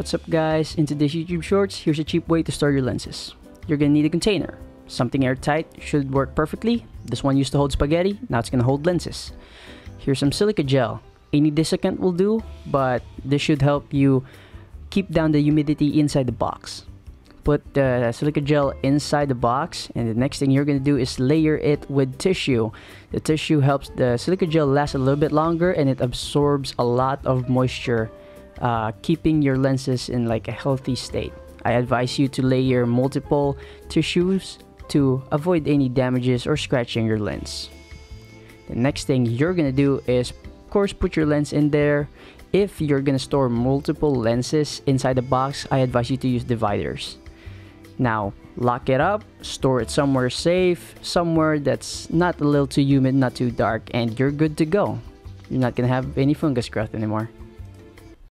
What's up guys? In today's YouTube Shorts, here's a cheap way to store your lenses. You're gonna need a container. Something airtight should work perfectly. This one used to hold spaghetti, now it's gonna hold lenses. Here's some silica gel. Any desiccant will do, but this should help you keep down the humidity inside the box. Put the silica gel inside the box, and the next thing you're gonna do is layer it with tissue. The tissue helps the silica gel last a little bit longer and it absorbs a lot of moisture uh, keeping your lenses in like a healthy state. I advise you to layer multiple tissues to avoid any damages or scratching your lens. The next thing you're gonna do is, of course, put your lens in there. If you're gonna store multiple lenses inside the box, I advise you to use dividers. Now, lock it up, store it somewhere safe, somewhere that's not a little too humid, not too dark, and you're good to go. You're not gonna have any fungus growth anymore.